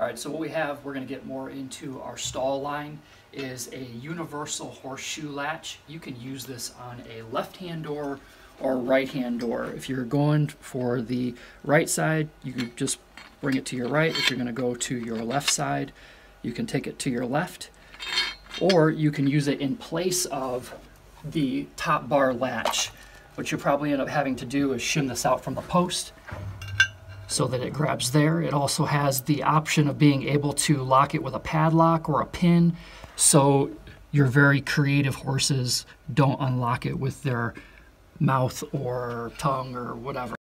All right, so what we have, we're gonna get more into our stall line, is a universal horseshoe latch. You can use this on a left-hand door or right-hand door. If you're going for the right side, you can just bring it to your right. If you're gonna go to your left side, you can take it to your left. Or you can use it in place of the top bar latch. What you'll probably end up having to do is shim this out from the post so that it grabs there. It also has the option of being able to lock it with a padlock or a pin so your very creative horses don't unlock it with their mouth or tongue or whatever.